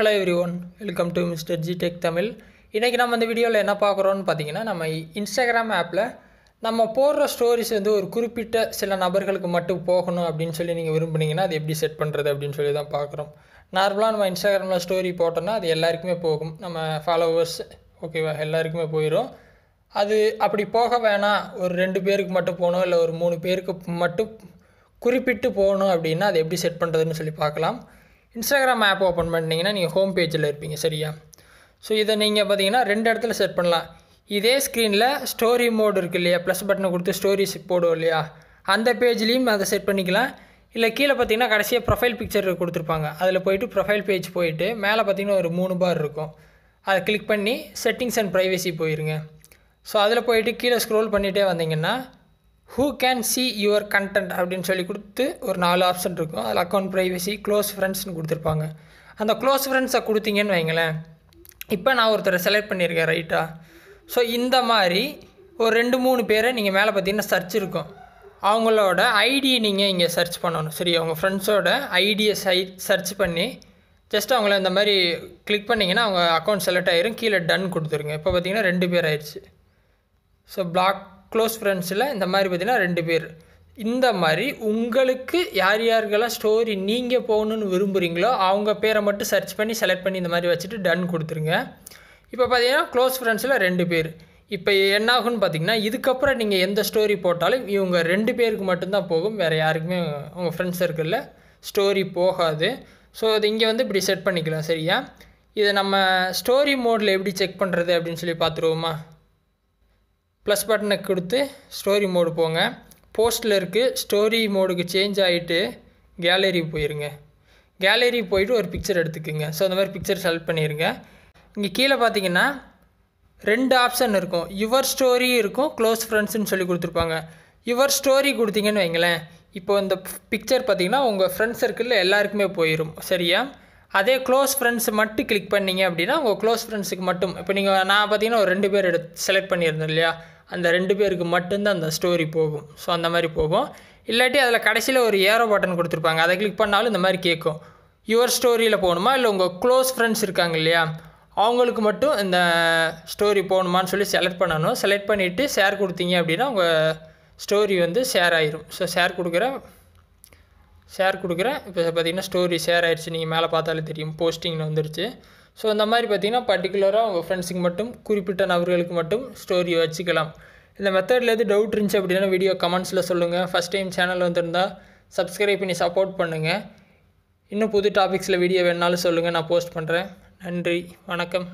Hello everyone welcome to mister G tech Tamil இன்றைக்கி நம்ம இந்த வீடியோவில் என்ன பார்க்குறோன்னு பார்த்தீங்கன்னா நம்ம இன்ஸ்டாகிராம் ஆப்பில் நம்ம போடுற ஸ்டோரிஸ் வந்து ஒரு குறிப்பிட்ட சில நபர்களுக்கு மட்டும் போகணும் அப்படின்னு சொல்லி நீங்கள் விரும்புனீங்கன்னா அது எப்படி செட் பண்ணுறது அப்படின்னு சொல்லி தான் பார்க்குறோம். நார்மலாக நம்ம இன்ஸ்டாகிராமில் ஸ்டோரி போட்டோன்னா அது எல்லாருக்குமே போகும். நம்ம ஃபாலோவர்ஸ் ஓகேவா எல்லாருக்குமே போயிடும் அது அப்படி போக வேணாம் ஒரு ரெண்டு பேருக்கு மட்டும் போகணும் இல்லை ஒரு மூணு பேருக்கு மட்டும் குறிப்பிட்டு போகணும் அப்படின்னா அது எப்படி செட் பண்ணுறதுன்னு சொல்லி பார்க்கலாம். இன்ஸ்டாகிராம் ஆப் ஓப்பன் பண்ணிட்டீங்கன்னா நீங்கள் ஹோம் பேஜில் இருப்பீங்க சரியா? ஸோ இதை நீங்கள் பார்த்தீங்கன்னா ரெண்டு இடத்துல செட் பண்ணலாம். இதே ஸ்க்ரீனில் ஸ்டோரி மோடு இருக்குது இல்லையா? ப்ளஸ் பட்டனை கொடுத்து ஸ்டோரிஸ் போடுவோம் இல்லையா? அந்த பேஜ்லேயும் அதை செட் பண்ணிக்கலாம். இல்லை கீழே பார்த்தீங்கன்னா கடைசியாக ப்ரொஃபைல் பிக்சர் கொடுத்துருப்பாங்க. அதில் போயிட்டு ப்ரொஃபைல் பேஜ் போயிட்டு மேலே பார்த்தீங்கன்னா ஒரு மூணு பார் இருக்கும். அதை கிளிக் பண்ணி செட்டிங்ஸ் அண்ட் ப்ரைவசி போயிருங்க. ஸோ அதில் போயிட்டு கீழே ஸ்க்ரோல் பண்ணிகிட்டே வந்தீங்கன்னா who can see your content அப்படின்னு சொல்லி கொடுத்து ஒரு நாலு ஆப்ஷன் இருக்கும். அதில் அக்கௌண்ட் ப்ரைவசி க்ளோஸ் ஃப்ரெண்ட்ஸ்னு கொடுத்துருப்பாங்க. அந்த க்ளோஸ் ஃப்ரெண்ட்ஸை கொடுத்தீங்கன்னு வைங்களேன். இப்போ நான் ஒருத்தரை செலக்ட் பண்ணியிருக்கேன் ரைட்டா ஸோ இந்த மாதிரி ஒரு ரெண்டு மூணு பேரை நீங்கள் மேலே பார்த்தீங்கன்னா சர்ச் இருக்கும். அவங்களோட ஐடியை நீங்கள் இங்கே சர்ச் பண்ணணும். சரி அவங்க ஃப்ரெண்ட்ஸோட ஐடியை சை சர்ச் பண்ணி ஜஸ்ட் அவங்கள இந்த மாதிரி கிளிக் பண்ணிங்கன்னா அவங்க அக்கௌண்ட் செலக்ட் ஆகிரும் கீழே டன் கொடுத்துருங்க. இப்போ பார்த்தீங்கன்னா ரெண்டு பேர் ஆயிடுச்சு. ஸோ பிளாக் க்ளோஸ் ஃப்ரெண்ட்ஸில் இந்த மாதிரி பார்த்தீங்கன்னா ரெண்டு பேர். இந்த மாதிரி உங்களுக்கு யார் யாருக்கெல்லாம் ஸ்டோரி நீங்கள் போகணுன்னு விரும்புகிறீங்களோ அவங்க பேரை மட்டும் சர்ச் பண்ணி செலக்ட் பண்ணி இந்த மாதிரி வச்சுட்டு டன் கொடுத்துருங்க. இப்போ பார்த்தீங்கன்னா க்ளோஸ் ஃப்ரெண்ட்ஸில் ரெண்டு பேர். இப்போ என்னாகும்னு பார்த்தீங்கன்னா இதுக்கப்புறம் நீங்கள் எந்த ஸ்டோரி போட்டாலும் இவங்க ரெண்டு பேருக்கு மட்டும்தான் போகும். வேறு யாருக்குமே உங்கள் ஃப்ரெண்ட்ஸ் சர்க்கிளில் ஸ்டோரி போகாது. ஸோ இது இங்கே வந்து இப்படி செட் பண்ணிக்கலாம் சரியா? இதை நம்ம ஸ்டோரி மோடில் எப்படி செக் பண்ணுறது அப்படின்னு சொல்லி பார்த்துருவோமா? ப்ளஸ் பட்டனை கொடுத்து ஸ்டோரி மோடு போங்க. போஸ்ட்டில் இருக்குது ஸ்டோரி மோடுக்கு சேஞ்ச் ஆகிட்டு கேலரி போயிருங்க. கேலரி போயிட்டு ஒரு பிக்சர் எடுத்துக்குங்க. ஸோ அந்த மாதிரி பிக்சர் செலக்ட் பண்ணிடுங்க இங்கே கீழே பார்த்தீங்கன்னா ரெண்டு ஆப்ஷன் இருக்கும். யுவர் ஸ்டோரி இருக்கும் க்ளோஸ் ஃப்ரெண்ட்ஸ்னு சொல்லி கொடுத்துருப்பாங்க. யுவர் ஸ்டோரி கொடுத்தீங்கன்னு வைங்களேன். இப்போ இந்த பிக்சர் பார்த்தீங்கன்னா உங்கள் ஃப்ரெண்ட்ஸ் சர்க்கிளில் எல்லாருக்குமே போயிடும் சரியா? அதே க்ளோஸ் ஃப்ரெண்ட்ஸ் மட்டும் கிளிக் பண்ணீங்க அப்படின்னா உங்கள் க்ளோஸ் ஃப்ரெண்ட்ஸுக்கு மட்டும் இப்போ நீங்கள் நான் பார்த்தீங்கன்னா ஒரு ரெண்டு பேர் எடுத்து செலக்ட் பண்ணியிருந்தேன் இல்லையா? அந்த ரெண்டு பேருக்கு மட்டும்தான் அந்த ஸ்டோரி போகும். ஸோ அந்த மாதிரி போகும். இல்லாட்டி அதில் கடைசியில் ஒரு ஏரோ பட்டன் கொடுத்துருப்பாங்க. அதை கிளிக் பண்ணாலும் இந்த மாதிரி கேட்கும். யுவர் ஸ்டோரியில் போகணுமா? இல்லை உங்கள் க்ளோஸ் ஃப்ரெண்ட்ஸ் இருக்காங்க இல்லையா? அவங்களுக்கு மட்டும் இந்த ஸ்டோரி போகணுமான்னு சொல்லி செலக்ட் பண்ணணும். செலக்ட் பண்ணிவிட்டு ஷேர் கொடுத்தீங்க அப்படின்னா உங்கள் ஸ்டோரி வந்து ஷேர் ஆயிரும். ஸோ ஷேர் கொடுக்குறேன் ஷேர் கொடுக்குறேன். இப்போ பார்த்தீங்கன்னா ஸ்டோரி ஷேர் ஆகிடுச்சு நீங்கள் மேலே பார்த்தாலே தெரியும். போஸ்டிங்கில் வந்துருச்சு. ஸோ அந்த மாதிரி பார்த்தீங்கன்னா பர்டிகுலராக உங்கள் ஃப்ரெண்ட்ஸுக்கு மட்டும் குறிப்பிட்ட நபர்களுக்கு மட்டும் ஸ்டோரி வச்சுக்கலாம். இந்த மெத்தடில் எது டவுட் இருந்துச்சு அப்படின்னா வீடியோ கமெண்ட்ஸில் சொல்லுங்கள் ஃபஸ்ட் டைம் சேனல் வந்திருந்தால் சப்ஸ்கிரைப் பண்ணி சப்போர்ட் பண்ணுங்கள் இன்னும் புது டாபிக்ஸில் வீடியோ வேணாலும் சொல்லுங்கள் நான் போஸ்ட் பண்ணுறேன் நன்றி. வணக்கம்.